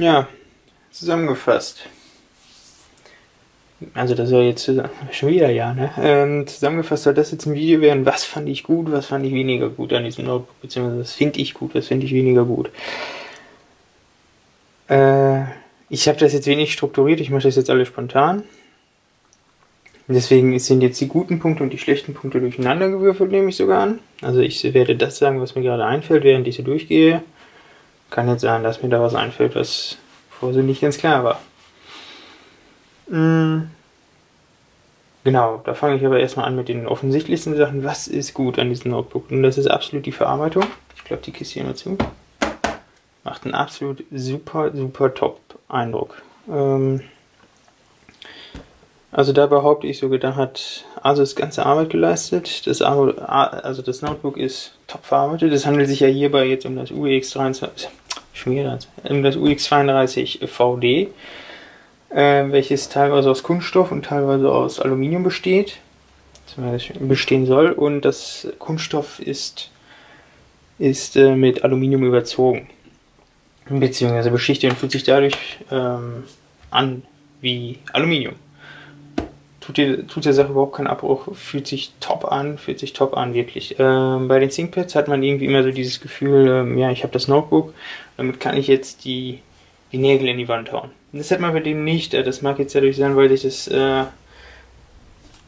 Ja, zusammengefasst. Also das soll jetzt schon wieder ja, ne? Ähm, zusammengefasst soll das jetzt ein Video werden, was fand ich gut, was fand ich weniger gut an diesem Notebook, beziehungsweise was finde ich gut, was finde ich weniger gut. Äh, ich habe das jetzt wenig strukturiert, ich mache das jetzt alles spontan. Deswegen sind jetzt die guten Punkte und die schlechten Punkte durcheinander gewürfelt, nehme ich sogar an. Also ich werde das sagen, was mir gerade einfällt, während ich so durchgehe. Kann jetzt sein, dass mir da was einfällt, was vorher so nicht ganz klar war. Hm. Genau, da fange ich aber erstmal an mit den offensichtlichsten Sachen. Was ist gut an diesem Notebook? Und das ist absolut die Verarbeitung. Ich glaube, die Kiste hier mal zu. Macht einen absolut super, super top Eindruck. Ähm, also da behaupte ich sogar, da hat Asus ganze Arbeit geleistet. Das, also das Notebook ist top verarbeitet. Es handelt sich ja hierbei jetzt um das UX23, um das UX32 VD, äh, welches teilweise aus Kunststoff und teilweise aus Aluminium besteht, bestehen soll. Und das Kunststoff ist, ist äh, mit Aluminium überzogen, beziehungsweise beschichtet und fühlt sich dadurch ähm, an wie Aluminium tut, dir, tut der Sache überhaupt keinen Abbruch, fühlt sich top an, fühlt sich top an, wirklich. Ähm, bei den ThinkPads hat man irgendwie immer so dieses Gefühl, ähm, ja, ich habe das Notebook, damit kann ich jetzt die, die Nägel in die Wand hauen. Das hat man bei dem nicht, äh, das mag jetzt dadurch sein, weil sich das, äh,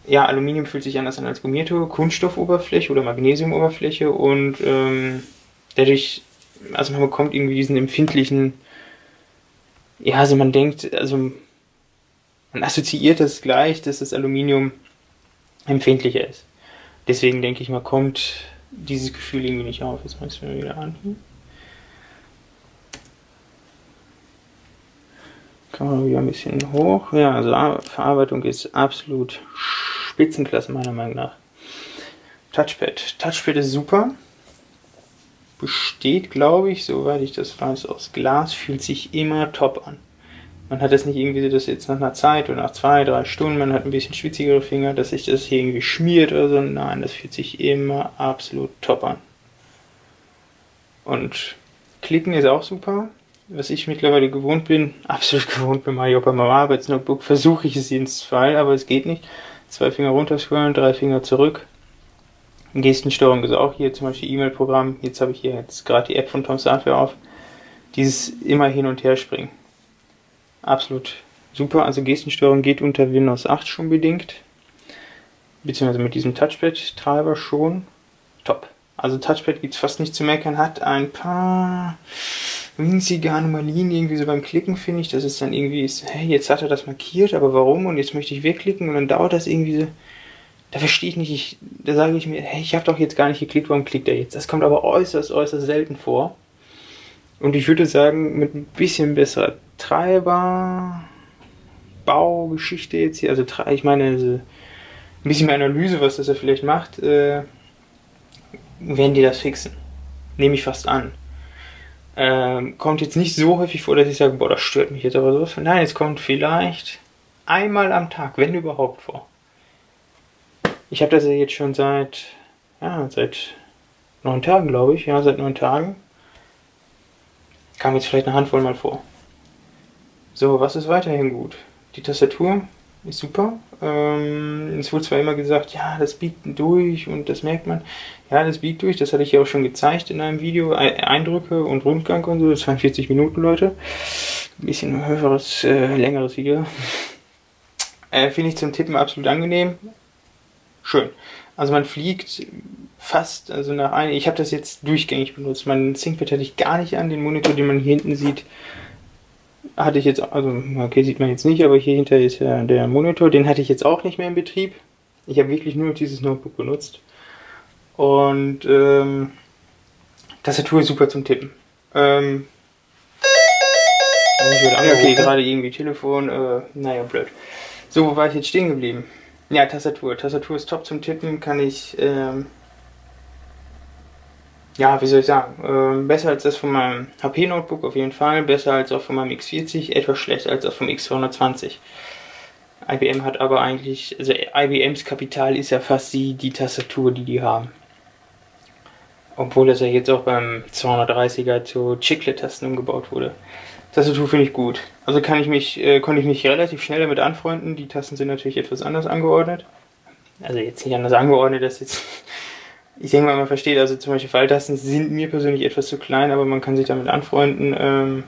ja, Aluminium fühlt sich anders an als gummierte Kunststoffoberfläche oder Magnesiumoberfläche und ähm, dadurch, also man bekommt irgendwie diesen empfindlichen, ja, also man denkt, also man assoziiert das gleich, dass das Aluminium empfindlicher ist. Deswegen denke ich mal, kommt dieses Gefühl irgendwie nicht auf. Jetzt machst du mir wieder an. Kann man wieder ein bisschen hoch. Ja, also Verarbeitung ist absolut Spitzenklasse meiner Meinung nach. Touchpad. Touchpad ist super. Besteht, glaube ich, soweit ich das weiß, aus Glas. Fühlt sich immer top an. Man hat es nicht irgendwie so, dass jetzt nach einer Zeit oder nach zwei, drei Stunden, man hat ein bisschen schwitzigere Finger, dass sich das hier irgendwie schmiert oder so. Nein, das fühlt sich immer absolut top an. Und klicken ist auch super. Was ich mittlerweile gewohnt bin, absolut gewohnt bin, mache ich auch bei meinem Arbeitsnotebook, versuche ich es jedes Fall, aber es geht nicht. Zwei Finger runterscrollen, drei Finger zurück. Gestensteuerung ist auch hier, zum Beispiel E-Mail-Programm. Jetzt habe ich hier jetzt gerade die App von Tom Software auf. Dieses immer hin und her springen absolut super. Also Gestensteuerung geht unter Windows 8 schon bedingt. Beziehungsweise mit diesem Touchpad-Treiber schon. Top. Also Touchpad gibt es fast nicht zu meckern. Hat ein paar winzige Anomalien irgendwie so beim Klicken, finde ich. Das ist dann irgendwie, ist, hey, jetzt hat er das markiert, aber warum? Und jetzt möchte ich wegklicken und dann dauert das irgendwie so. Da verstehe ich nicht. Ich, da sage ich mir, hey, ich habe doch jetzt gar nicht geklickt, warum klickt er jetzt? Das kommt aber äußerst, äußerst selten vor. Und ich würde sagen, mit ein bisschen besserer Treiber, Baugeschichte jetzt hier, also ich meine, ein bisschen mehr Analyse, was das er vielleicht macht, äh, werden die das fixen. Nehme ich fast an. Ähm, kommt jetzt nicht so häufig vor, dass ich sage, boah, das stört mich jetzt aber so. Nein, es kommt vielleicht einmal am Tag, wenn überhaupt vor. Ich habe das ja jetzt schon seit, ja, seit neun Tagen, glaube ich. Ja, seit neun Tagen. Kam jetzt vielleicht eine Handvoll mal vor. So, was ist weiterhin gut? Die Tastatur ist super. Ähm, es wurde zwar immer gesagt, ja, das biegt durch und das merkt man. Ja, das biegt durch, das hatte ich ja auch schon gezeigt in einem Video. Eindrücke und Rundgang und so, das waren 40 Minuten, Leute. Ein bisschen höheres, äh, längeres Video. Äh, Finde ich zum Tippen absolut angenehm. Schön. Also man fliegt fast, also nach einem, ich habe das jetzt durchgängig benutzt. Mein ThinkPad hatte ich gar nicht an, den Monitor, den man hier hinten sieht, hatte ich jetzt, also okay, sieht man jetzt nicht, aber hier hinter ist ja der Monitor, den hatte ich jetzt auch nicht mehr in Betrieb. Ich habe wirklich nur dieses Notebook benutzt. Und ähm, Tastatur ist super zum Tippen. Ähm, okay, gerade irgendwie Telefon, äh, naja, blöd. So, wo war ich jetzt stehen geblieben? Ja, Tastatur. Tastatur ist top zum Tippen, kann ich ähm, ja, wie soll ich sagen, äh, besser als das von meinem HP-Notebook auf jeden Fall, besser als auch von meinem X40, etwas schlechter als auch vom X220. IBM hat aber eigentlich, also IBMs Kapital ist ja fast die, die Tastatur, die die haben. Obwohl das ja jetzt auch beim 230er zu Chiclet-Tasten umgebaut wurde. Tastatur finde ich gut. Also kann ich mich, äh, konnte ich mich relativ schnell damit anfreunden. Die Tasten sind natürlich etwas anders angeordnet. Also jetzt nicht anders angeordnet, dass jetzt. Ich denke mal, man versteht, also zum Beispiel Pfeiltasten sind mir persönlich etwas zu klein, aber man kann sich damit anfreunden. Ähm,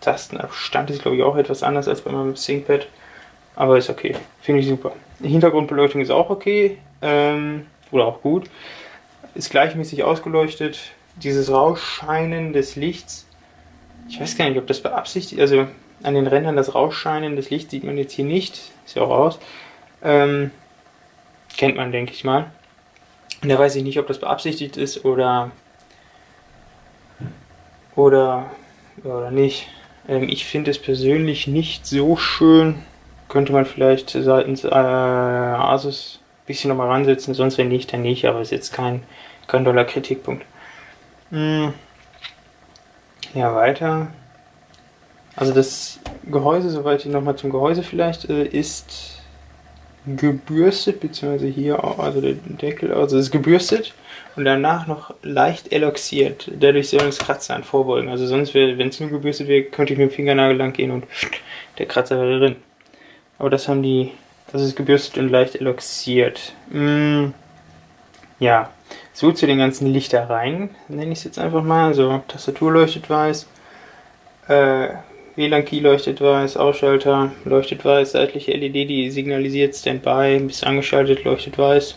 Tastenabstand ist, glaube ich, auch etwas anders als bei meinem ThinkPad. Aber ist okay. Finde ich super. Hintergrundbeleuchtung ist auch okay. Ähm, oder auch gut. Ist gleichmäßig ausgeleuchtet. Dieses Rausscheinen des Lichts. Ich weiß gar nicht, ob das beabsichtigt. Also an den Rändern das Rausscheinen des Lichts sieht man jetzt hier nicht. Ist ja auch aus. Ähm, kennt man, denke ich mal. Und da weiß ich nicht, ob das beabsichtigt ist oder oder oder nicht. Ähm, ich finde es persönlich nicht so schön. Könnte man vielleicht seitens äh, Asus ein bisschen nochmal ransetzen, sonst wenn nicht, dann nicht, aber ist jetzt kein, kein doller Kritikpunkt. Hm. Ja, weiter. Also das Gehäuse, soweit ich nochmal zum Gehäuse vielleicht, äh, ist gebürstet, beziehungsweise hier, also der Deckel, also es ist gebürstet und danach noch leicht eloxiert. Dadurch soll das Kratzer vorbeugen. Also sonst, wenn es nur gebürstet wäre, könnte ich mit dem Fingernagel lang gehen und der Kratzer wäre drin. Aber das haben die, das ist gebürstet und leicht eloxiert. Mm, ja, so zu den ganzen Lichtereien, nenne ich es jetzt einfach mal. Also Tastatur leuchtet weiß, äh, WLAN-Key leuchtet weiß, Ausschalter leuchtet weiß, seitliche LED, die signalisiert Standby, bis angeschaltet leuchtet weiß.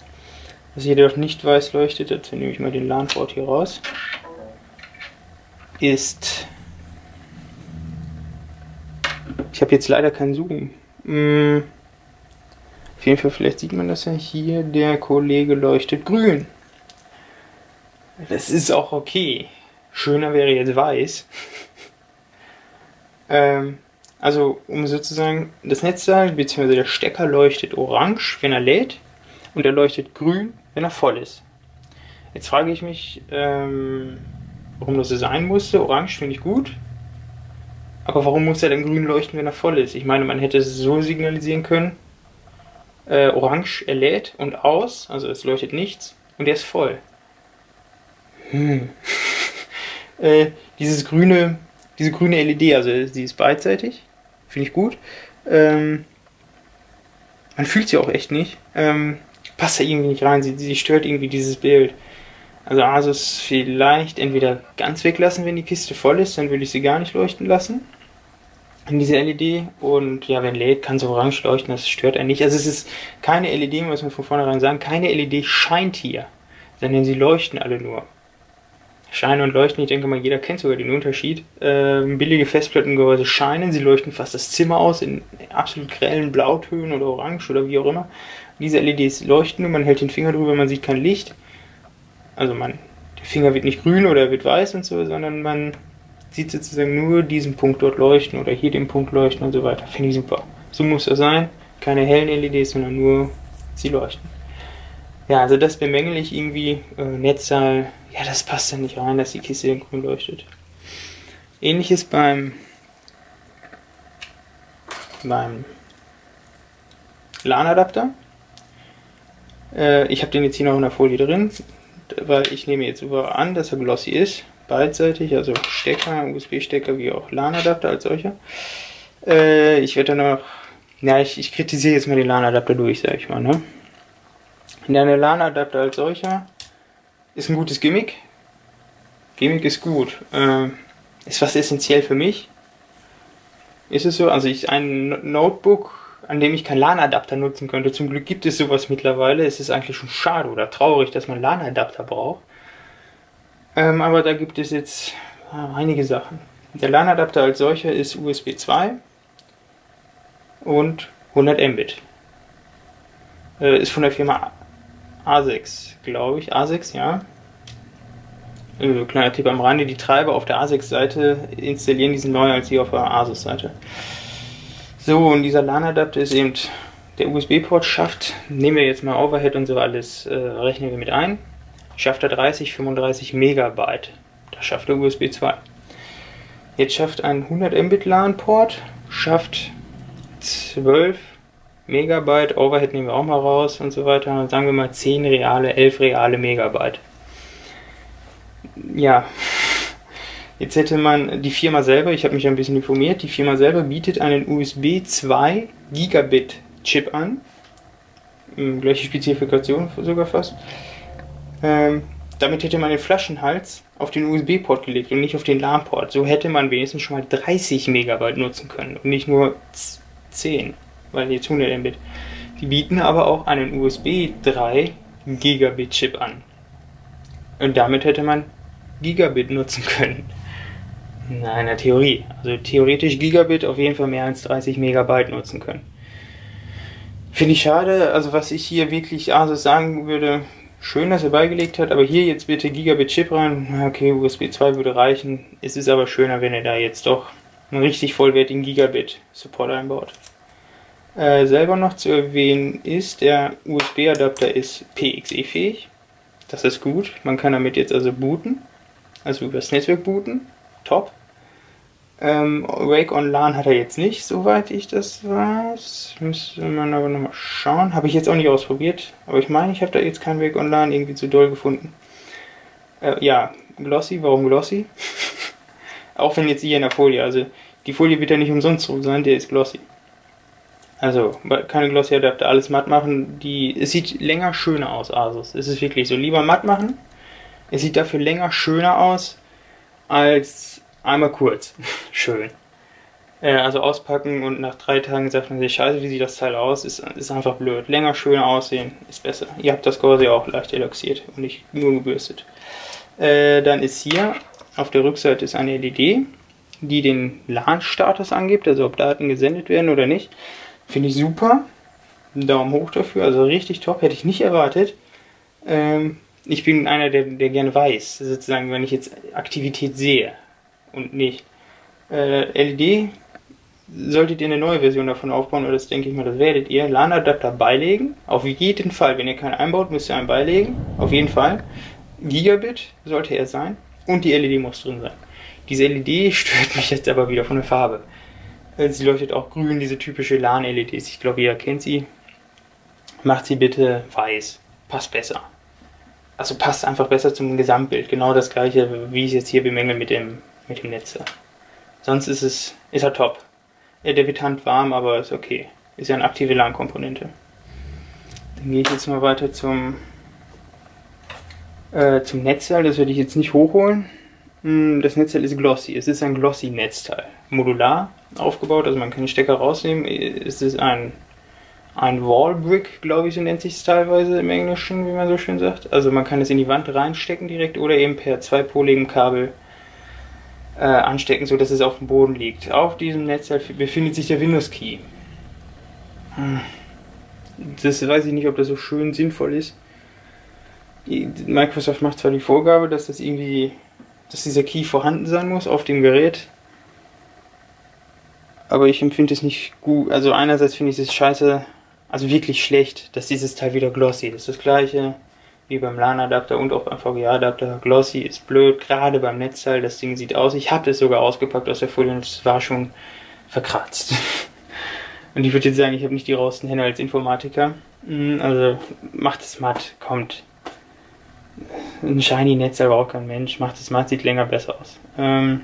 Was jedoch nicht weiß leuchtet, dazu nehme ich mal den LAN-Port hier raus, ist... Ich habe jetzt leider keinen Zoom. Hm. Auf jeden Fall, vielleicht sieht man das ja hier, der Kollege leuchtet grün. Das ist auch okay. Schöner wäre jetzt weiß. ähm, also, um sozusagen das Netzteil bzw. der Stecker leuchtet orange, wenn er lädt, und er leuchtet grün, wenn er voll ist. Jetzt frage ich mich, ähm, warum das so sein musste. Orange finde ich gut. Aber warum muss er denn grün leuchten, wenn er voll ist? Ich meine, man hätte es so signalisieren können. Äh, orange, er lädt und aus, also es leuchtet nichts und er ist voll. Hm. äh, dieses grüne, diese grüne LED, also sie ist beidseitig, finde ich gut. Ähm, man fühlt sie auch echt nicht. Ähm, passt da irgendwie nicht rein. Sie, sie stört irgendwie dieses Bild. Also Asus vielleicht entweder ganz weglassen, wenn die Kiste voll ist, dann würde ich sie gar nicht leuchten lassen. In diese LED und ja, wenn lädt, kann sie orange leuchten, das stört einen nicht. Also es ist keine LED, muss man von vornherein sagen, keine LED scheint hier, sondern sie leuchten alle nur. Scheinen und leuchten, ich denke mal, jeder kennt sogar den Unterschied. Ähm, billige Festplattengehäuse scheinen, sie leuchten fast das Zimmer aus in absolut grellen Blautönen oder Orange oder wie auch immer. Diese LEDs leuchten nur, man hält den Finger drüber, man sieht kein Licht. Also man, der Finger wird nicht grün oder wird weiß und so, sondern man sieht sozusagen nur diesen Punkt dort leuchten oder hier den Punkt leuchten und so weiter. Finde ich super. So muss das sein. Keine hellen LEDs, sondern nur sie leuchten. Ja, also das bemängel ich irgendwie. Äh, Netzteil, ja, das passt da nicht rein, dass die Kiste grün leuchtet. Ähnliches beim beim LAN-Adapter. Äh, ich habe den jetzt hier noch in der Folie drin, weil ich nehme jetzt über an, dass er glossy ist, beidseitig, also Stecker, USB-Stecker wie auch LAN-Adapter als solcher. Äh, ich werde dann noch, ja, ich, ich kritisiere jetzt mal den LAN-Adapter durch, sag ich mal, ne? Der LAN-Adapter als solcher ist ein gutes Gimmick. Gimmick ist gut. Äh, ist was essentiell für mich. Ist es so? Also ich ein Notebook an dem ich keinen LAN-Adapter nutzen könnte. Zum Glück gibt es sowas mittlerweile. Es ist eigentlich schon schade oder traurig, dass man LAN-Adapter braucht. Ähm, aber da gibt es jetzt äh, einige Sachen. Der LAN-Adapter als solcher ist USB 2 und 100 Mbit. Äh, ist von der Firma A6, glaube ich. A6, ja. Äh, kleiner Tipp am Rande, die Treiber auf der A6-Seite installieren diesen neu als die auf der Asus-Seite. So, und dieser LAN-Adapter ist eben der USB-Port schafft, nehmen wir jetzt mal Overhead und so alles, äh, rechnen wir mit ein, schafft er 30, 35 Megabyte. Das schafft der USB 2. Jetzt schafft ein 100 Mbit LAN-Port, schafft 12 Megabyte, Overhead nehmen wir auch mal raus und so weiter. Und sagen wir mal 10 reale, 11 reale Megabyte. Ja, Jetzt hätte man die Firma selber, ich habe mich ein bisschen informiert, die Firma selber bietet einen USB 2 Gigabit Chip an. Ähm, gleiche Spezifikation sogar fast. Ähm, damit hätte man den Flaschenhals auf den USB-Port gelegt und nicht auf den LAN-Port. So hätte man wenigstens schon mal 30 Megabyte nutzen können und nicht nur 10, weil jetzt 100 Mbit. Die bieten aber auch einen USB 3 Gigabit Chip an. Und damit hätte man Gigabit nutzen können. Nein, in der Theorie. Also theoretisch Gigabit auf jeden Fall mehr als 30 Megabyte nutzen können. Finde ich schade. Also was ich hier wirklich Asus sagen würde, Schön, dass er beigelegt hat, aber hier jetzt bitte Gigabit-Chip rein. Okay, USB 2 würde reichen. Es ist aber schöner, wenn er da jetzt doch einen richtig vollwertigen Gigabit-Support einbaut. Äh, selber noch zu erwähnen ist, der USB-Adapter ist PXE-fähig. Das ist gut. Man kann damit jetzt also booten. Also übers Netzwerk booten. Top. Ähm, Wake on LAN hat er jetzt nicht, soweit ich das weiß. Müsste man aber nochmal schauen. Habe ich jetzt auch nicht ausprobiert. Aber ich meine, ich habe da jetzt kein Wake on LAN irgendwie zu doll gefunden. Äh, ja, Glossy. Warum Glossy? auch wenn jetzt hier in der Folie, also die Folie wird ja nicht umsonst so sein, der ist Glossy. Also, keine Glossy Adapter, alles matt machen. Die, es sieht länger schöner aus, Asus. Es ist wirklich so. Lieber matt machen. Es sieht dafür länger schöner aus als einmal kurz. Schön. Äh, also auspacken und nach drei Tagen sagt man sich, scheiße, wie sieht das Teil aus? Ist, ist einfach blöd. Länger, schöner aussehen, ist besser. Ihr habt das Corsair auch leicht eloxiert und nicht nur gebürstet. Äh, dann ist hier auf der Rückseite ist eine LED, die den LAN-Status angibt, also ob Daten gesendet werden oder nicht. Finde ich super. Daumen hoch dafür, also richtig top, hätte ich nicht erwartet. Ähm, ich bin einer, der, der gerne weiß, sozusagen, wenn ich jetzt Aktivität sehe und nicht. Äh, LED solltet ihr eine neue Version davon aufbauen, oder das denke ich mal, das werdet ihr. LAN-Adapter beilegen, auf jeden Fall. Wenn ihr keinen einbaut, müsst ihr einen beilegen, auf jeden Fall. Gigabit sollte er sein und die LED muss drin sein. Diese LED stört mich jetzt aber wieder von der Farbe. Äh, sie leuchtet auch grün, diese typische LAN-LEDs. Ich glaube, jeder kennt sie. Macht sie bitte weiß. Passt besser. Also passt einfach besser zum Gesamtbild. Genau das gleiche, wie ich es jetzt hier bemängel mit dem mit dem Netze. Sonst ist es, ist er top. Er debitant warm, aber ist okay. Ist ja eine aktive LAN-Komponente. Dann gehe ich jetzt mal weiter zum, äh, zum Netzteil. Das werde ich jetzt nicht hochholen. Hm, das Netzteil ist glossy. Es ist ein glossy Netzteil. Modular aufgebaut, also man kann den Stecker rausnehmen. Es ist ein, ein Wallbrick, glaube ich, so nennt sich es teilweise im Englischen, wie man so schön sagt. Also man kann es in die Wand reinstecken direkt oder eben per zweipoligem Kabel äh, anstecken, so dass es auf dem Boden liegt. Auf diesem Netzteil befindet sich der Windows Key. Hm. Das weiß ich nicht, ob das so schön sinnvoll ist. Microsoft macht zwar die Vorgabe, dass das irgendwie, dass dieser Key vorhanden sein muss auf dem Gerät, aber ich empfinde es nicht gut. Also einerseits finde ich es scheiße, also wirklich schlecht, dass dieses Teil wieder glossy ist. Das gleiche wie beim LAN-Adapter und auch beim VGA-Adapter. Glossy ist blöd, gerade beim Netzteil, das Ding sieht aus. Ich hatte es sogar ausgepackt aus der Folie und es war schon verkratzt. und ich würde jetzt sagen, ich habe nicht die rausten Hände als Informatiker. Hm, also macht es matt, kommt. Ein shiny Netzteil braucht kein Mensch, macht es matt, sieht länger besser aus. Ähm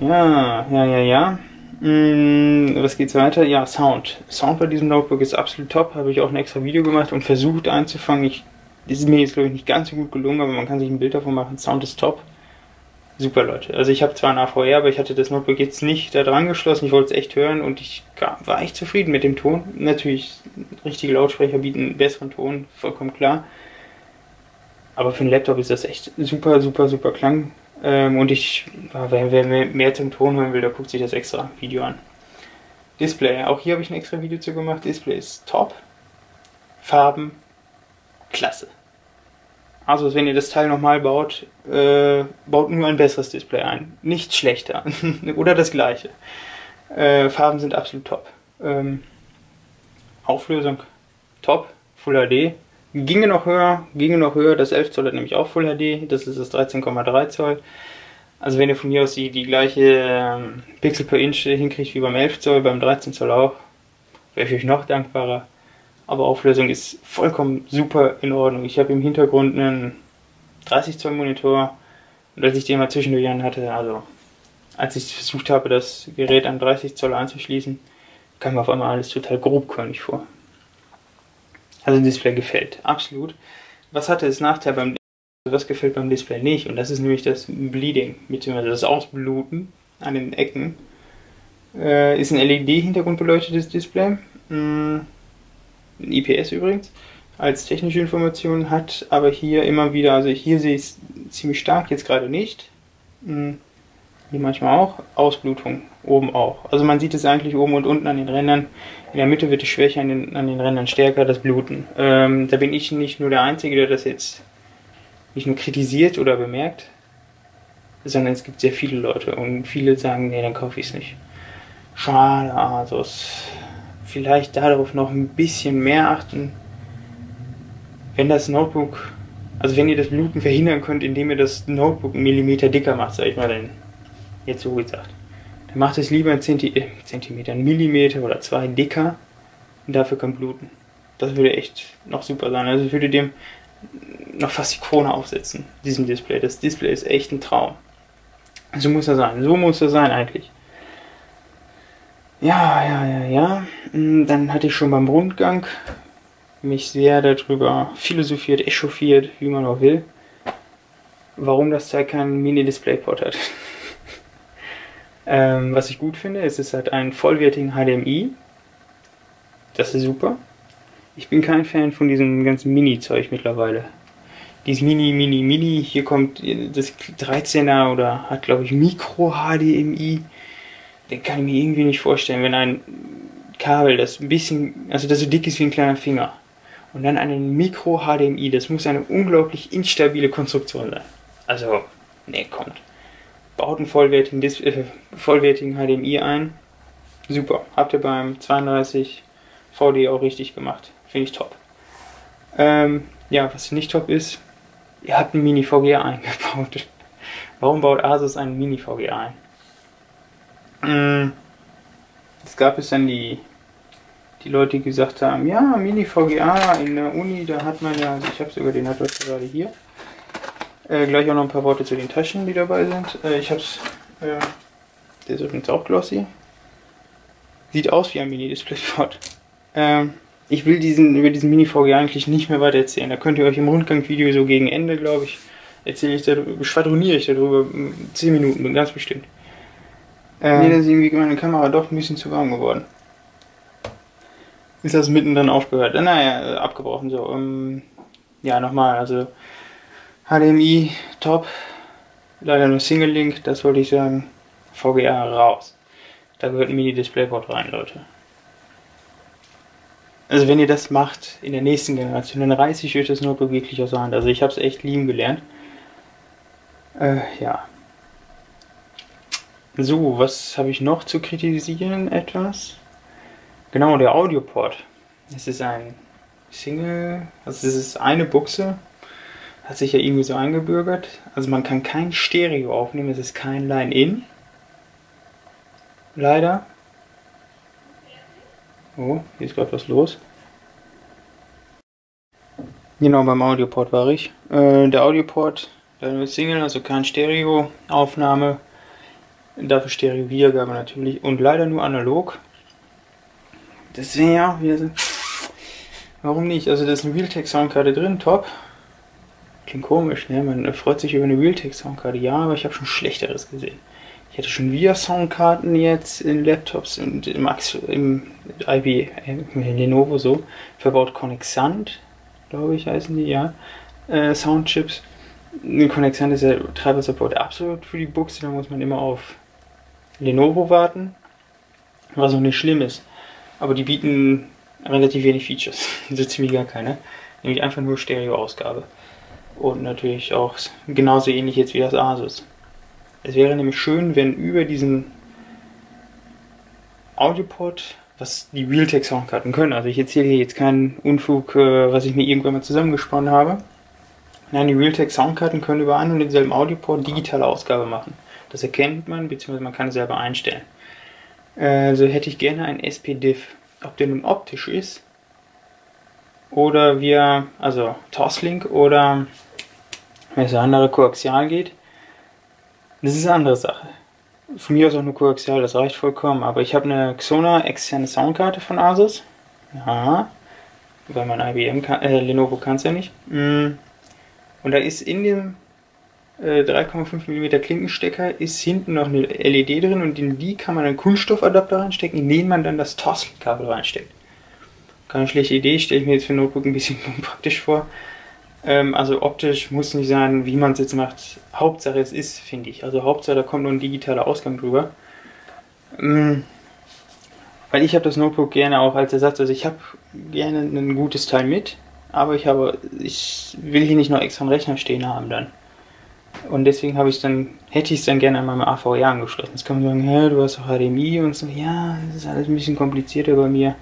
ja, ja, ja, ja. Mm, was geht's weiter? Ja, Sound. Sound bei diesem Notebook ist absolut top. Habe ich auch ein extra Video gemacht und versucht einzufangen. Ich, das ist mir jetzt, glaube ich, nicht ganz so gut gelungen, aber man kann sich ein Bild davon machen. Sound ist top. Super, Leute. Also ich habe zwar ein AVR, aber ich hatte das Notebook jetzt nicht da dran geschlossen. Ich wollte es echt hören und ich war echt zufrieden mit dem Ton. Natürlich, richtige Lautsprecher bieten einen besseren Ton, vollkommen klar. Aber für einen Laptop ist das echt super, super, super Klang. Ähm, und ich, wer, wer mehr zum Ton hören will, der guckt sich das extra Video an. Display, auch hier habe ich ein extra Video zu gemacht. Display ist top. Farben, klasse. Also wenn ihr das Teil nochmal baut, äh, baut nur ein besseres Display ein. Nicht schlechter. Oder das gleiche. Äh, Farben sind absolut top. Ähm, Auflösung top. Full HD. Ginge noch höher, ginge noch höher. Das 11 Zoll hat nämlich auch Full HD. Das ist das 13,3 Zoll. Also wenn ihr von hier aus die, die gleiche ähm, Pixel per Inch hinkriegt wie beim 11 Zoll, beim 13 Zoll auch, wäre ich euch noch dankbarer. Aber Auflösung ist vollkommen super in Ordnung. Ich habe im Hintergrund einen 30 Zoll Monitor Und als ich den mal zwischendurch an hatte, also als ich versucht habe, das Gerät an 30 Zoll anzuschließen, kam mir auf einmal alles total grobkörnig vor. Also ein Display gefällt, absolut. Was hatte es Nachteil beim was gefällt beim Display nicht? Und das ist nämlich das Bleeding, beziehungsweise das Ausbluten an den Ecken. Äh, ist ein LED-Hintergrund beleuchtetes Display. Mm, ein IPS übrigens, als technische Information hat aber hier immer wieder, also hier sehe ich es ziemlich stark, jetzt gerade nicht. Mm, hier manchmal auch, Ausblutung, oben auch. Also man sieht es eigentlich oben und unten an den Rändern. In der Mitte wird es schwächer, an den, an den Rändern stärker, das Bluten. Ähm, da bin ich nicht nur der Einzige, der das jetzt nicht nur kritisiert oder bemerkt, sondern es gibt sehr viele Leute und viele sagen, nee, dann kaufe ich es nicht. Schade, Asus. Vielleicht darauf noch ein bisschen mehr achten. Wenn das Notebook, also wenn ihr das Bluten verhindern könnt, indem ihr das Notebook einen Millimeter dicker macht, sag ich mal, dann jetzt so gesagt. Dann macht es lieber einen äh, Zentimeter, einen Millimeter oder zwei dicker und dafür kann bluten. Das würde echt noch super sein. Also ich würde dem noch fast die Krone aufsetzen, diesem Display. Das Display ist echt ein Traum. So muss er sein. So muss er sein eigentlich. Ja, ja, ja, ja. Hm, dann hatte ich schon beim Rundgang mich sehr darüber philosophiert, echauffiert, wie man auch will, warum das Teil kein Mini-Displayport hat. ähm, was ich gut finde, ist, es hat einen vollwertigen HDMI. Das ist super. Ich bin kein Fan von diesem ganzen Mini-Zeug mittlerweile. Dieses Mini, Mini, Mini, hier kommt das 13er oder hat glaube ich Micro-HDMI. Den kann ich mir irgendwie nicht vorstellen, wenn ein Kabel, das ein bisschen, also das so dick ist wie ein kleiner Finger. Und dann einen Micro-HDMI, das muss eine unglaublich instabile Konstruktion sein. Also, ne, kommt. Baut einen vollwertigen, Dis äh, vollwertigen HDMI ein. Super. Habt ihr beim 32 VD auch richtig gemacht. Finde ich top. Ähm, ja, was nicht top ist, ihr habt ein Mini-VGA eingebaut. Warum baut Asus einen Mini-VGA ein? Mm, es gab es dann die, die Leute, die gesagt haben, ja, Mini-VGA in der Uni, da hat man ja, also ich habe sogar den Adresse gerade hier. Äh, gleich auch noch ein paar Worte zu den Taschen, die dabei sind. Äh, ich habe es, äh, der ist übrigens auch glossy. Sieht aus wie ein Mini-Displayport. Ähm, ich will diesen, über diesen Mini-VGA eigentlich nicht mehr weiter erzählen. Da könnt ihr euch im Rundgang-Video so gegen Ende, glaube ich, erzähle ich darüber, schwadroniere ich darüber, 10 Minuten, ganz bestimmt. Ähm, nee, da ist irgendwie meine Kamera doch ein bisschen zu warm geworden. Ist das mittendrin aufgehört? Äh, naja, äh, abgebrochen so. Ähm, ja, nochmal, also HDMI top. Leider nur Single Link, das wollte ich sagen. VGA raus. Da gehört ein Mini-Displayport rein, Leute. Also wenn ihr das macht in der nächsten Generation, dann reiße ich euch das Notebook wirklich aus der Hand. Also ich habe es echt lieben gelernt. Äh, ja. So, was habe ich noch zu kritisieren? Etwas? Genau, der Audioport. Es ist ein Single, also es ist eine Buchse. Hat sich ja irgendwie so eingebürgert. Also man kann kein Stereo aufnehmen, es ist kein Line-In. Leider. Oh, hier ist gerade was los. Genau, beim Audioport war ich. Äh, der Audioport, der Single, also kein Stereo-Aufnahme. Dafür Stereo-Wiedergabe natürlich. Und leider nur analog. Deswegen ja, wir sind. Warum nicht? Also, da ist eine Realtek-Soundkarte drin, top. Klingt komisch, ne? Man freut sich über eine Realtek-Soundkarte, ja, aber ich habe schon Schlechteres gesehen. Ich hatte schon VIA-Soundkarten jetzt in Laptops und im, im IB, äh, Lenovo so, verbaut Connexant, glaube ich heißen die, ja, äh, Soundchips. Connexant ist der Treiber-Support absolut für die Buchse, da muss man immer auf Lenovo warten, was auch nicht schlimm ist. Aber die bieten relativ wenig Features, so ziemlich gar keine, nämlich einfach nur Stereo-Ausgabe. Und natürlich auch genauso ähnlich jetzt wie das Asus. Es wäre nämlich schön, wenn über diesen Audioport, was die Realtek Soundkarten können, also ich erzähle hier jetzt keinen Unfug, äh, was ich mir irgendwann mal zusammengesponnen habe. Nein, die Realtek Soundkarten können über einen und denselben Audioport digitale Ausgabe machen. Das erkennt man, beziehungsweise man kann es selber einstellen. Also hätte ich gerne ein SP-Diff. Ob der nun optisch ist oder via, also Toslink oder wenn es andere koaxial geht, Das ist eine andere Sache. Von mir aus auch nur koaxial, das reicht vollkommen. Aber ich habe eine Xona externe Soundkarte von Asus. Ja. Weil mein IBM kann, äh, Lenovo kann es ja nicht. Mm. Und da ist in dem äh, 3,5 mm Klinkenstecker ist hinten noch eine LED drin und in die kann man einen Kunststoffadapter reinstecken, in den man dann das Toslink-Kabel reinsteckt. Keine schlechte Idee, stelle ich mir jetzt für Notebook ein bisschen unpraktisch vor. Ähm, also optisch muss nicht sein, wie man es jetzt macht. Hauptsache es ist, finde ich. Also Hauptsache da kommt nur ein digitaler Ausgang drüber. Ähm, weil ich habe das Notebook gerne auch als Ersatz. Also ich habe gerne ein gutes Teil mit, aber ich habe, ich will hier nicht noch extra einen Rechner stehen haben dann. Und deswegen habe ich dann, hätte ich es dann gerne an meinem AVR angeschlossen. Jetzt kann man sagen, hä, du hast doch HDMI und so. Ja, das ist alles ein bisschen komplizierter bei mir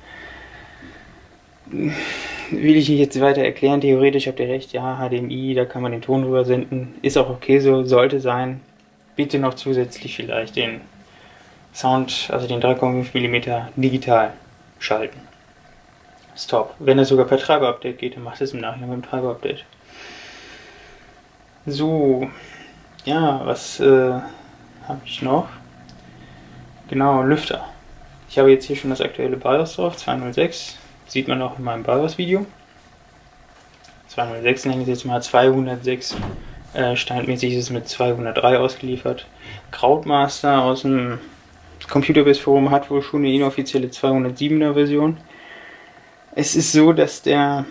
will ich nicht jetzt weiter erklären. Theoretisch habt ihr recht, ja, HDMI, da kann man den Ton rüber senden. Ist auch okay so, sollte sein. Bitte noch zusätzlich vielleicht den Sound, also den 3,5 mm digital schalten. Stop. Wenn es sogar per Treiber-Update geht, dann macht es im Nachhinein mit dem Treiber-Update. So, ja, was äh, habe ich noch? Genau, Lüfter. Ich habe jetzt hier schon das aktuelle BIOS drauf, 206 Sieht man auch in meinem BIOS-Video. 206 nenne ich jetzt mal 206. Äh, standmäßig ist es mit 203 ausgeliefert. Krautmaster aus dem Computerbase Forum hat wohl schon eine inoffizielle 207er Version. Es ist so, dass der,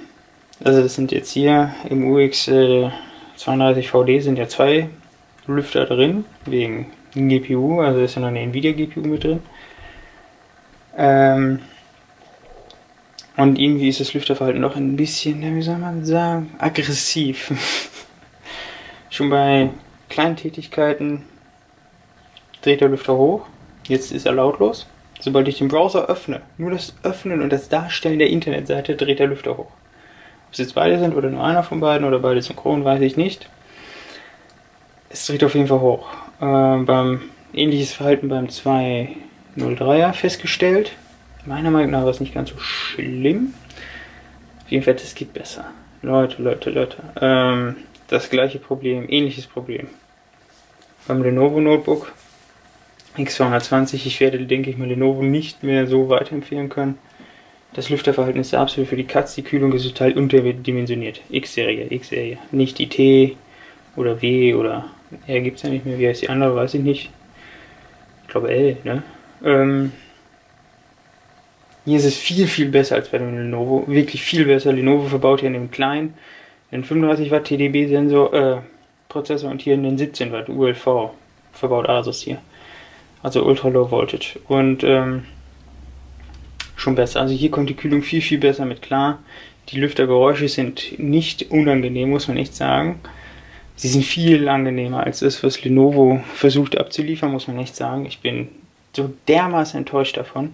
also das sind jetzt hier im UX äh, 32 VD sind ja zwei Lüfter drin, wegen GPU, also ist ja noch eine Nvidia GPU mit drin. Ähm, und irgendwie ist das Lüfterverhalten noch ein bisschen, wie soll man sagen, aggressiv. Schon bei kleinen Tätigkeiten dreht der Lüfter hoch. Jetzt ist er lautlos. Sobald ich den Browser öffne, nur das Öffnen und das Darstellen der Internetseite dreht der Lüfter hoch. Ob es jetzt beide sind oder nur einer von beiden oder beide synchron, weiß ich nicht. Es dreht auf jeden Fall hoch. Äh, beim ähnliches Verhalten beim 203er festgestellt. Meiner Meinung nach war es nicht ganz so schlimm. Auf jeden Fall, das geht besser. Leute, Leute, Leute. Ähm, das gleiche Problem, ähnliches Problem. Beim Lenovo Notebook X220, ich werde, denke ich mal, Lenovo nicht mehr so weiterempfehlen können. Das Lüfterverhalten ist absolut für die Katz, die Kühlung ist total unterdimensioniert. X-Serie, X-Serie. Nicht die T oder W oder R gibt es ja nicht mehr, wie heißt die andere, weiß ich nicht. Ich glaube L, ne? Ähm, hier ist es viel, viel besser als bei dem Lenovo. Wirklich viel besser. Lenovo verbaut hier in dem kleinen den 35 Watt TDB-Sensor, äh, Prozessor und hier in den 17 Watt ULV verbaut Asus hier. Also Ultra Low Voltage. Und ähm, schon besser. Also hier kommt die Kühlung viel, viel besser mit klar. Die Lüftergeräusche sind nicht unangenehm, muss man echt sagen. Sie sind viel angenehmer als das, was Lenovo versucht abzuliefern, muss man echt sagen. Ich bin so dermaßen enttäuscht davon.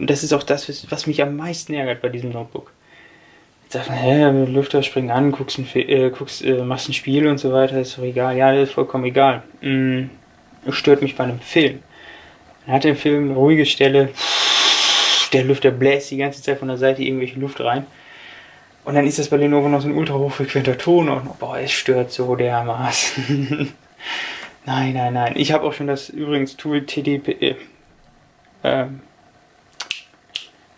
Und das ist auch das, was mich am meisten ärgert bei diesem Notebook. Jetzt sagt man, hä, Lüfter springen an, guckst ein, äh, guckst, äh, machst ein Spiel und so weiter, ist doch egal. Ja, ist vollkommen egal. Mm, stört mich bei einem Film. Man hat im Film eine ruhige Stelle, der Lüfter bläst die ganze Zeit von der Seite irgendwelche Luft rein. Und dann ist das bei Lenovo noch so ein ultra hochfrequenter Ton und boah, es stört so dermaßen. nein, nein, nein. Ich habe auch schon das übrigens Tool TDP, äh, ähm,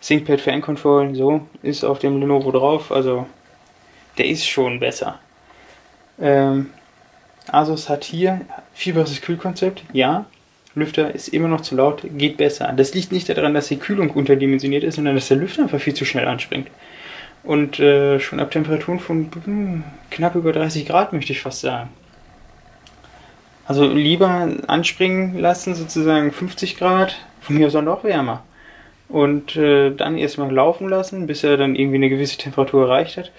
ThinkPad Fan Control, so, ist auf dem Lenovo drauf, also der ist schon besser. Ähm, Asus hat hier viel besseres Kühlkonzept, ja. Lüfter ist immer noch zu laut, geht besser. Das liegt nicht daran, dass die Kühlung unterdimensioniert ist, sondern dass der Lüfter einfach viel zu schnell anspringt. Und äh, schon ab Temperaturen von hm, knapp über 30 Grad möchte ich fast sagen. Also lieber anspringen lassen, sozusagen 50 Grad, von mir aus auch noch wärmer und äh, dann erstmal laufen lassen, bis er dann irgendwie eine gewisse Temperatur erreicht hat.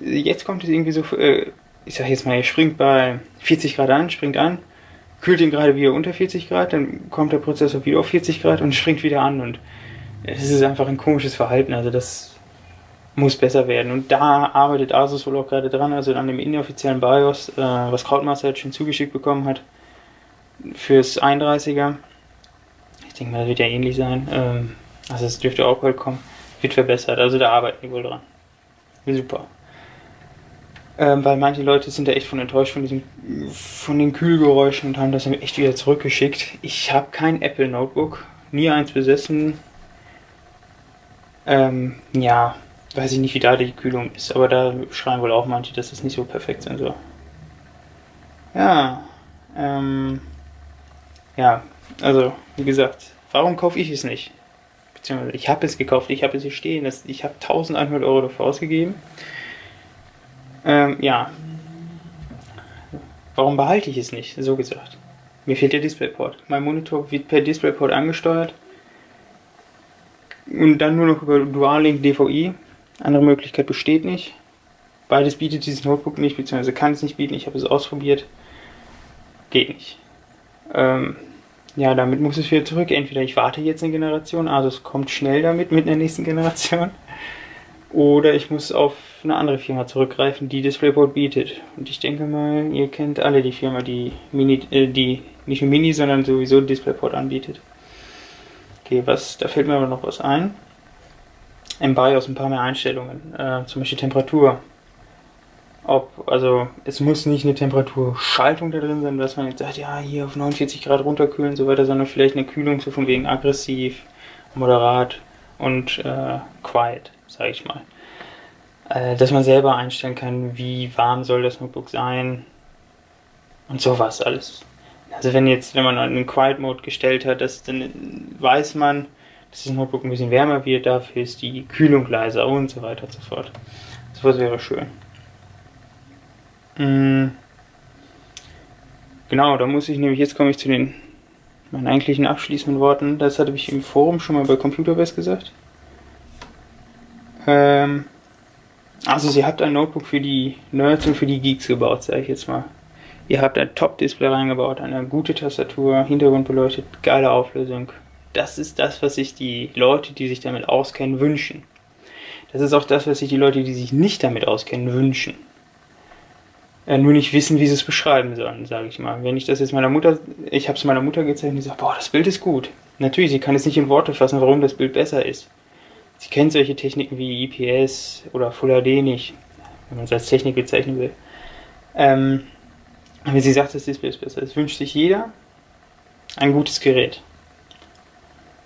Jetzt kommt es irgendwie so, äh, ich sag jetzt mal, er springt bei 40 Grad an, springt an, kühlt ihn gerade wieder unter 40 Grad, dann kommt der Prozessor wieder auf 40 Grad und springt wieder an und es ist einfach ein komisches Verhalten, also das muss besser werden und da arbeitet Asus wohl auch gerade dran, also an dem inoffiziellen BIOS, äh, was Krautmaster jetzt schon zugeschickt bekommen hat fürs 31er. Ich denke mal, das wird ja ähnlich sein. Ähm, also es dürfte auch bald kommen. Wird verbessert. Also da arbeiten die wohl dran. Super. Ähm, weil manche Leute sind da echt von enttäuscht von diesem, von den Kühlgeräuschen und haben das dann echt wieder zurückgeschickt. Ich habe kein Apple Notebook, nie eins besessen. Ähm, ja, weiß ich nicht, wie da die Kühlung ist, aber da schreien wohl auch manche, dass es nicht so perfekt sein soll. Ja, ähm, ja, also, wie gesagt, warum kaufe ich es nicht? Beziehungsweise, ich habe es gekauft, ich habe es hier stehen, das, ich habe 1100 Euro dafür ausgegeben. Ähm, ja. Warum behalte ich es nicht? So gesagt. Mir fehlt der DisplayPort. Mein Monitor wird per DisplayPort angesteuert. Und dann nur noch über Dual-Link DVI. Andere Möglichkeit besteht nicht. Beides bietet dieses Notebook nicht, beziehungsweise kann es nicht bieten. Ich habe es ausprobiert. Geht nicht. Ähm, ja, damit muss es wieder zurück. Entweder ich warte jetzt eine Generation, also es kommt schnell damit mit der nächsten Generation. Oder ich muss auf eine andere Firma zurückgreifen, die DisplayPort bietet. Und ich denke mal, ihr kennt alle die Firma, die Mini, äh, die nicht nur Mini, sondern sowieso DisplayPort anbietet. Okay, was, da fällt mir aber noch was ein. Im BIOS ein paar mehr Einstellungen, äh, zum Beispiel Temperatur. Ob, also es muss nicht eine Temperaturschaltung da drin sein, dass man jetzt sagt, ja, hier auf 49 Grad runterkühlen und so weiter, sondern vielleicht eine Kühlung so von wegen aggressiv, moderat und äh, quiet sage ich mal. Äh, dass man selber einstellen kann, wie warm soll das Notebook sein und sowas alles. Also wenn jetzt, wenn man einen Quiet Mode gestellt hat, das, dann weiß man, dass das Notebook ein bisschen wärmer wird, dafür ist die Kühlung leiser und so weiter und so fort. Sowas wäre schön. Mhm. Genau, da muss ich nämlich, jetzt komme ich zu den meinen eigentlichen abschließenden Worten. Das hatte ich im Forum schon mal bei Computerbase gesagt. Ähm, also ihr habt ein Notebook für die Nerds und für die Geeks gebaut, sage ich jetzt mal. Ihr habt ein Top-Display reingebaut, eine gute Tastatur, Hintergrund beleuchtet, geile Auflösung. Das ist das, was sich die Leute, die sich damit auskennen, wünschen. Das ist auch das, was sich die Leute, die sich nicht damit auskennen, wünschen. Äh, nur nicht wissen, wie sie es beschreiben sollen, sage ich mal. Wenn ich das jetzt meiner Mutter, ich habe es meiner Mutter gezeigt und die sagt, boah, das Bild ist gut. Natürlich, sie kann es nicht in Worte fassen, warum das Bild besser ist. Sie kennt solche Techniken wie IPS oder Full HD nicht, wenn man es als Technik bezeichnen will. Ähm, aber sie sagt, das Display ist besser. Es wünscht sich jeder ein gutes Gerät.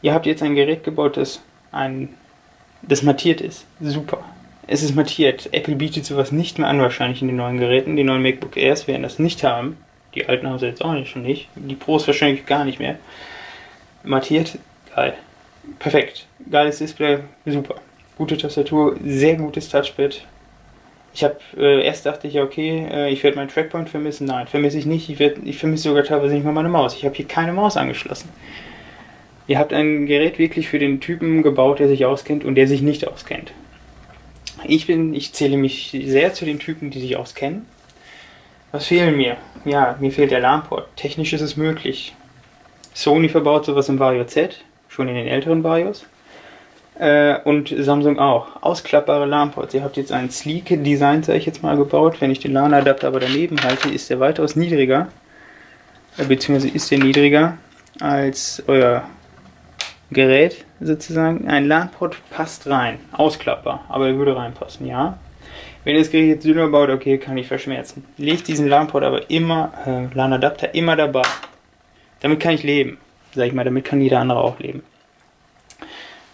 Ihr habt jetzt ein Gerät gebaut, das, ein, das mattiert ist. Super. Es ist mattiert. Apple bietet sowas nicht mehr an, wahrscheinlich in den neuen Geräten. Die neuen MacBook Airs werden das nicht haben. Die alten haben sie jetzt auch nicht schon nicht. Die Pros wahrscheinlich gar nicht mehr. Mattiert, geil perfekt. Geiles Display, super. Gute Tastatur, sehr gutes Touchpad. Ich habe äh, erst dachte ich, okay, äh, ich werde meinen Trackpoint vermissen. Nein, vermisse ich nicht. Ich, ich vermisse sogar teilweise nicht mal meine Maus. Ich habe hier keine Maus angeschlossen. Ihr habt ein Gerät wirklich für den Typen gebaut, der sich auskennt und der sich nicht auskennt. Ich bin, ich zähle mich sehr zu den Typen, die sich auskennen. Was fehlen mir? Ja, mir fehlt der LAN-Port. Technisch ist es möglich. Sony verbaut sowas im Vario Z schon in den älteren BIOS. Äh, und Samsung auch. Ausklappbare LAN-Ports. Ihr habt jetzt ein sleek Design, sage ich jetzt mal, gebaut. Wenn ich den LAN-Adapter aber daneben halte, ist der weitaus niedriger. Äh, beziehungsweise ist der niedriger als euer Gerät sozusagen. Ein LAN-Port passt rein. Ausklappbar. Aber er würde reinpassen, ja. Wenn ihr das Gerät jetzt dünner baut, okay, kann ich verschmerzen. Legt diesen LAN-Port aber immer, äh, LAN-Adapter immer dabei. Damit kann ich leben sag ich mal, damit kann jeder andere auch leben.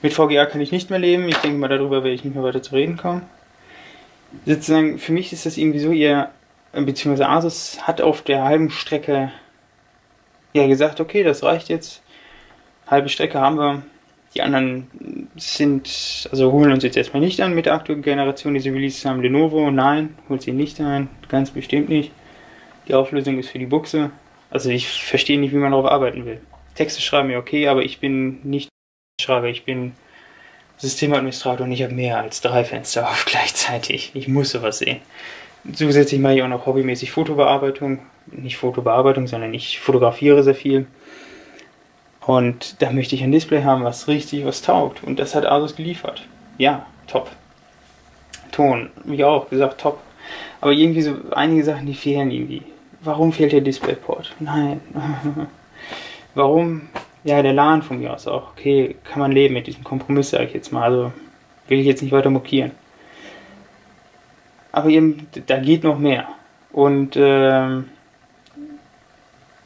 Mit VGA kann ich nicht mehr leben. Ich denke mal, darüber werde ich nicht mehr weiter zu reden kommen. Sozusagen, für mich ist das irgendwie so, ihr, beziehungsweise Asus hat auf der halben Strecke ja gesagt, okay, das reicht jetzt. Halbe Strecke haben wir. Die anderen sind, also holen uns jetzt erstmal nicht an mit der aktuellen Generation, die sie released haben. Lenovo, nein, holt sie nicht ein, ganz bestimmt nicht. Die Auflösung ist für die Buchse. Also ich verstehe nicht, wie man darauf arbeiten will. Texte schreiben ja okay, aber ich bin nicht Schreiber, ich bin Systemadministrator und ich habe mehr als drei Fenster auf gleichzeitig. Ich muss sowas sehen. Zusätzlich mache ich auch noch hobbymäßig Fotobearbeitung. Nicht Fotobearbeitung, sondern ich fotografiere sehr viel. Und da möchte ich ein Display haben, was richtig was taugt. Und das hat Asus geliefert. Ja, top. Ton, wie auch gesagt, top. Aber irgendwie so einige Sachen, die fehlen irgendwie. Warum fehlt der Displayport? Nein. Warum? Ja, der LAN von mir aus auch. Okay, kann man leben mit diesem Kompromiss, sage ich jetzt mal. Also will ich jetzt nicht weiter mokieren. aber eben, da geht noch mehr. Und ähm,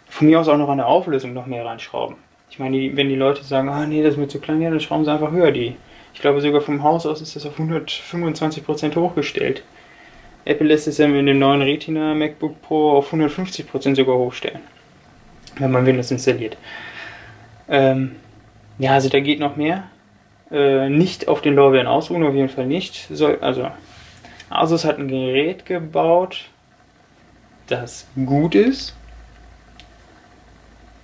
von mir aus auch noch an der Auflösung noch mehr reinschrauben. Ich meine, wenn die Leute sagen, ah nee, das ist mir zu klein, ja, dann schrauben sie einfach höher die. Ich glaube sogar vom Haus aus ist das auf 125% hochgestellt. Apple lässt es ja mit dem neuen Retina MacBook Pro auf 150% sogar hochstellen. Wenn man Windows installiert. Ähm, ja, also da geht noch mehr. Äh, nicht auf den Lorbeeren ausruhen, auf jeden Fall nicht. Soll, also, Asus hat ein Gerät gebaut, das gut ist,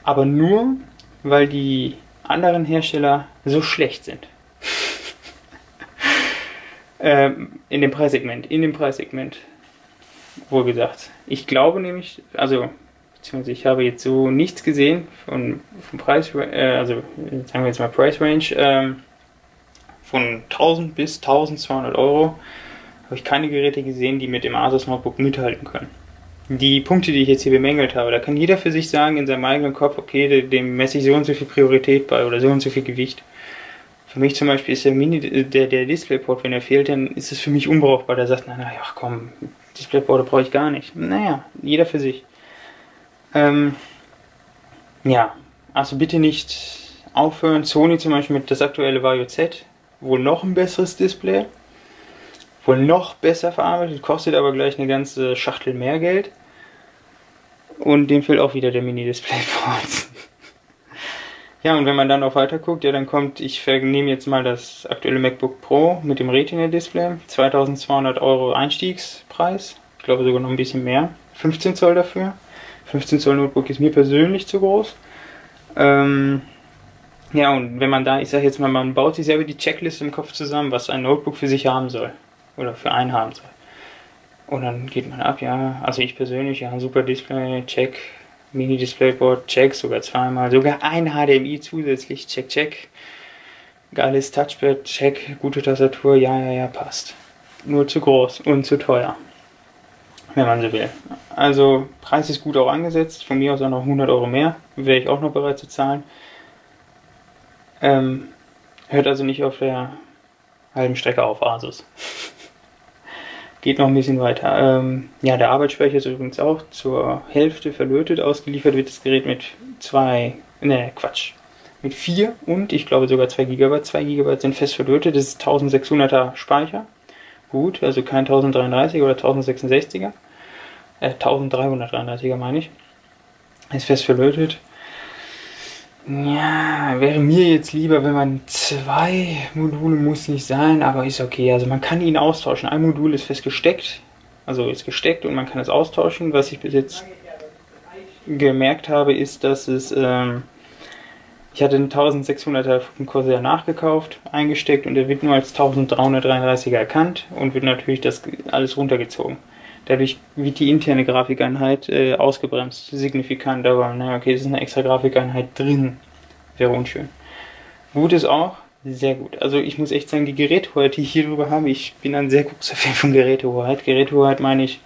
aber nur, weil die anderen Hersteller so schlecht sind. ähm, in dem Preissegment, in dem Preissegment, wohl gesagt. Ich glaube nämlich, also, beziehungsweise ich habe jetzt so nichts gesehen von, von Preis, äh, also sagen wir jetzt mal Price Range, ähm, von 1000 bis 1200 Euro habe ich keine Geräte gesehen, die mit dem Asus Notebook mithalten können. Die Punkte, die ich jetzt hier bemängelt habe, da kann jeder für sich sagen in seinem eigenen Kopf, okay, dem messe ich so und so viel Priorität bei oder so und so viel Gewicht. Für mich zum Beispiel ist der Mini, der, der Displayport, wenn er fehlt, dann ist es für mich unbrauchbar. Der sagt, naja, ach komm, Displayport brauche ich gar nicht. Naja, jeder für sich. Ähm, ja, also bitte nicht aufhören. Sony zum Beispiel mit das aktuelle Vario Z, wohl noch ein besseres Display, wohl noch besser verarbeitet, kostet aber gleich eine ganze Schachtel mehr Geld. Und dem fehlt auch wieder der Mini-Displayport. Ja, und wenn man dann noch weiter guckt, ja, dann kommt, ich nehme jetzt mal das aktuelle MacBook Pro mit dem Retina-Display. 2200 Euro Einstiegspreis. Ich glaube sogar noch ein bisschen mehr. 15 Zoll dafür. 15 Zoll Notebook ist mir persönlich zu groß. Ähm, ja, und wenn man da, ich sage jetzt mal, man baut sich selber die Checkliste im Kopf zusammen, was ein Notebook für sich haben soll. Oder für einen haben soll. Und dann geht man ab, ja, also ich persönlich, ja, super Display, check, Mini-Displayboard, check, sogar zweimal, sogar ein HDMI zusätzlich, check, check. Geiles Touchpad, check, gute Tastatur, ja, ja, ja, passt. Nur zu groß und zu teuer, wenn man so will. Also, Preis ist gut auch angesetzt, von mir aus auch noch 100 Euro mehr, wäre ich auch noch bereit zu zahlen. Ähm, hört also nicht auf der halben Strecke auf Asus geht noch ein bisschen weiter. Ähm, ja, der Arbeitsspeicher ist übrigens auch zur Hälfte verlötet. Ausgeliefert wird das Gerät mit zwei, ne, Quatsch, mit vier und ich glaube sogar 2 GB. 2 GB sind fest verlötet. Das ist 1600er Speicher. Gut, also kein 1033 oder 1066er. Äh, 1333er meine ich. Ist fest verlötet. Ja, wäre mir jetzt lieber, wenn man zwei Module muss nicht sein, aber ist okay. Also man kann ihn austauschen. Ein Modul ist fest gesteckt, also ist gesteckt und man kann es austauschen. Was ich bis jetzt gemerkt habe, ist, dass es ähm, ich hatte einen 1600er vom Corsair nachgekauft, eingesteckt und der wird nur als 1333er erkannt und wird natürlich das alles runtergezogen. Dadurch wird die interne Grafikeinheit äh, ausgebremst, signifikant, aber naja, okay, es ist eine extra Grafikeinheit drin. Wäre unschön. Gut ist auch, sehr gut. Also ich muss echt sagen, die Gerätehoheit, die ich hier drüber habe, ich bin ein sehr großer Fan von Gerätehoheit. Gerätehoheit meine ich,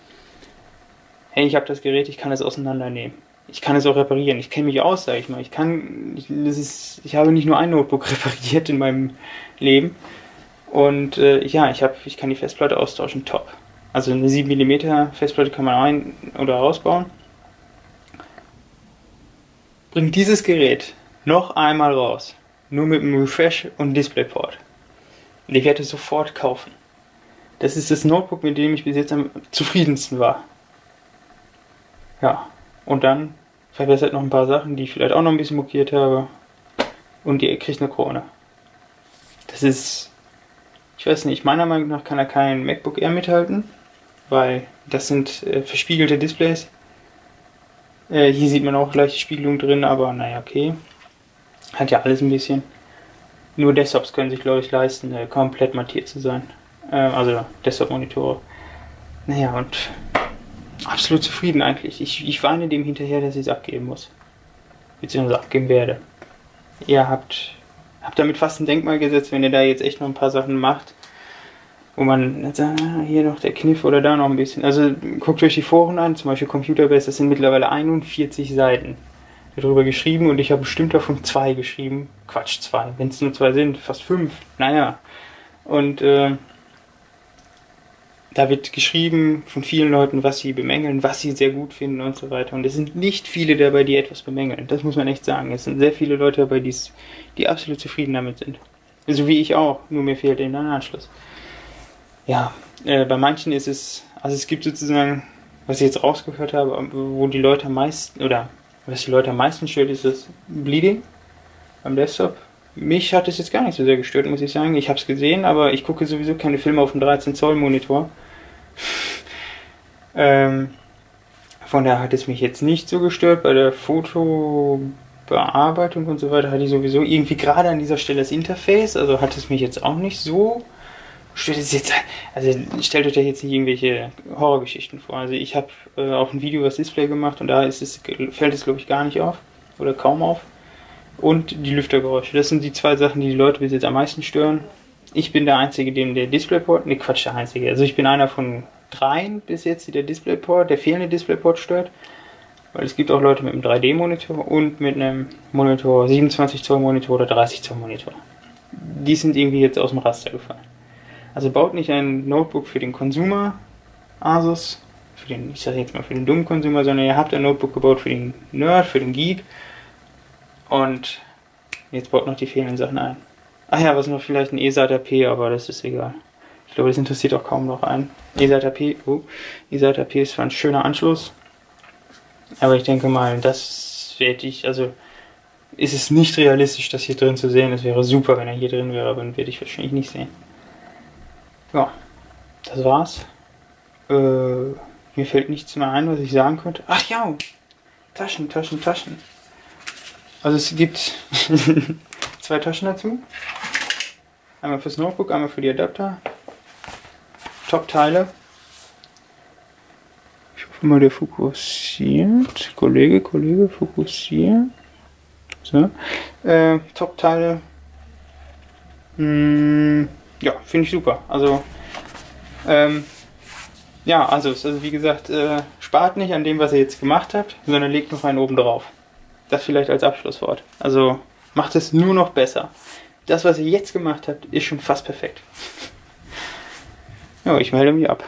hey, ich habe das Gerät, ich kann es auseinandernehmen. Ich kann es auch reparieren. Ich kenne mich aus, sage ich mal. Ich kann, ich, das ist, ich habe nicht nur ein Notebook repariert in meinem Leben. Und äh, ja, ich, hab, ich kann die Festplatte austauschen, top. Also eine 7 mm Festplatte kann man ein- oder ausbauen. Bringt dieses Gerät noch einmal raus. Nur mit einem Refresh und Displayport. Und ich werde es sofort kaufen. Das ist das Notebook, mit dem ich bis jetzt am zufriedensten war. Ja, und dann verbessert noch ein paar Sachen, die ich vielleicht auch noch ein bisschen mokiert habe. Und ihr kriegt eine Krone. Das ist, ich weiß nicht, meiner Meinung nach kann er kein MacBook Air mithalten weil das sind äh, verspiegelte Displays. Äh, hier sieht man auch gleich die Spiegelung drin, aber naja, okay. Hat ja alles ein bisschen. Nur Desktops können sich, glaube ich, leisten, äh, komplett mattiert zu sein. Äh, also Desktop-Monitore. Naja, und absolut zufrieden eigentlich. Ich, ich weine dem hinterher, dass ich es abgeben muss. Beziehungsweise abgeben werde. Ihr habt, habt damit fast ein Denkmal gesetzt, wenn ihr da jetzt echt noch ein paar Sachen macht wo man sagt, ah, hier noch der Kniff oder da noch ein bisschen. Also guckt euch die Foren an, zum Beispiel Computerbase, das sind mittlerweile 41 Seiten darüber geschrieben und ich habe bestimmt davon zwei geschrieben. Quatsch, zwei. Wenn es nur zwei sind, fast fünf. Naja. Und äh, da wird geschrieben von vielen Leuten, was sie bemängeln, was sie sehr gut finden und so weiter. Und es sind nicht viele dabei, die etwas bemängeln. Das muss man echt sagen. Es sind sehr viele Leute dabei, die, absolut zufrieden damit sind. So wie ich auch, nur mir fehlt eben ein Anschluss. Ja, äh, bei manchen ist es, also es gibt sozusagen, was ich jetzt rausgehört habe, wo die Leute am meisten, oder was die Leute am meisten stört, ist das Bleeding beim Desktop. Mich hat es jetzt gar nicht so sehr gestört, muss ich sagen. Ich habe es gesehen, aber ich gucke sowieso keine Filme auf dem 13 Zoll Monitor. ähm, von daher hat es mich jetzt nicht so gestört. Bei der Fotobearbeitung und so weiter hatte ich sowieso irgendwie gerade an dieser Stelle das Interface, also hat es mich jetzt auch nicht so jetzt, also stellt euch jetzt nicht irgendwelche Horrorgeschichten vor. Also ich habe äh, auch ein Video über das Display gemacht und da ist es, fällt es glaube ich gar nicht auf oder kaum auf und die Lüftergeräusche. Das sind die zwei Sachen, die die Leute bis jetzt am meisten stören. Ich bin der Einzige, dem der Displayport, ne Quatsch, der Einzige. Also ich bin einer von dreien bis jetzt, die der Displayport, der fehlende Displayport stört. Weil es gibt auch Leute mit einem 3D-Monitor und mit einem Monitor, 27 Zoll Monitor oder 30 Zoll Monitor. Die sind irgendwie jetzt aus dem Raster gefallen. Also baut nicht ein Notebook für den Consumer Asus, für den, ich sage jetzt mal für den dummen Consumer, sondern ihr habt ein Notebook gebaut für den Nerd, für den Geek und jetzt baut noch die fehlenden Sachen ein. Ach ja, was noch vielleicht ein E-SATA P, aber das ist egal. Ich glaube, das interessiert auch kaum noch einen. E-SATA P, oh, E-SATA P ist zwar ein schöner Anschluss, aber ich denke mal, das werde ich, also ist es nicht realistisch, das hier drin zu sehen. Es wäre super, wenn er hier drin wäre, aber dann werde ich wahrscheinlich nicht sehen. Ja, das war's. Äh, mir fällt nichts mehr ein, was ich sagen könnte. Ach ja, Taschen, Taschen, Taschen. Also es gibt zwei Taschen dazu. Einmal fürs Notebook, einmal für die Adapter. Top-Teile. Ich hoffe mal, der fokussiert. Kollege, Kollege, fokussieren. So. Äh, Top-Teile. Hm, ja, finde ich super. Also, ähm, ja, also, also wie gesagt, äh, spart nicht an dem, was ihr jetzt gemacht habt, sondern legt noch einen oben drauf. Das vielleicht als Abschlusswort. Also macht es nur noch besser. Das, was ihr jetzt gemacht habt, ist schon fast perfekt. Ja, ich melde mich ab.